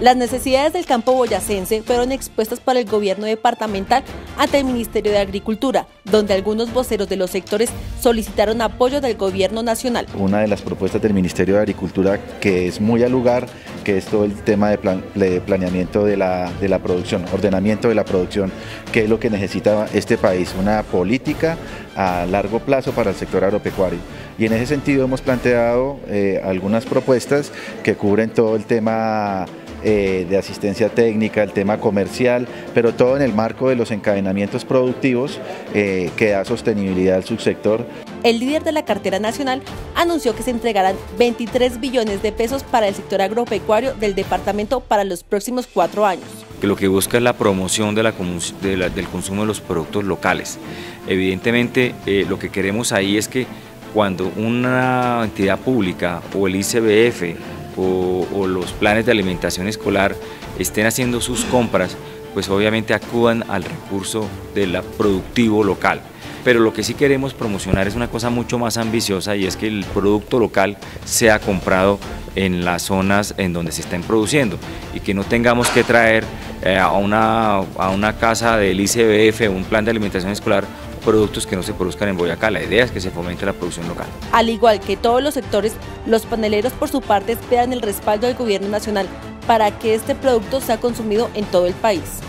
Las necesidades del campo boyacense fueron expuestas por el gobierno departamental ante el Ministerio de Agricultura, donde algunos voceros de los sectores solicitaron apoyo del gobierno nacional. Una de las propuestas del Ministerio de Agricultura que es muy al lugar, que es todo el tema de, planeamiento de la, de la producción, ordenamiento de la producción, que es lo que necesita este país, una política a largo plazo para el sector agropecuario. Y en ese sentido hemos planteado eh, algunas propuestas que cubren todo el tema eh, de asistencia técnica, el tema comercial, pero todo en el marco de los encadenamientos productivos eh, que da sostenibilidad al subsector. El líder de la cartera nacional anunció que se entregarán 23 billones de pesos para el sector agropecuario del departamento para los próximos cuatro años. Que lo que busca es la promoción de la, del consumo de los productos locales. Evidentemente, eh, lo que queremos ahí es que cuando una entidad pública o el ICBF o, los planes de alimentación escolar estén haciendo sus compras, pues obviamente acudan al recurso del productivo local. Pero lo que sí queremos promocionar es una cosa mucho más ambiciosa y es que el producto local sea comprado en las zonas en donde se estén produciendo y que no tengamos que traer eh, a, una, a una casa del ICBF, un plan de alimentación escolar, productos que no se produzcan en Boyacá. La idea es que se fomente la producción local. Al igual que todos los sectores, los paneleros por su parte esperan el respaldo del gobierno nacional para que este producto sea consumido en todo el país.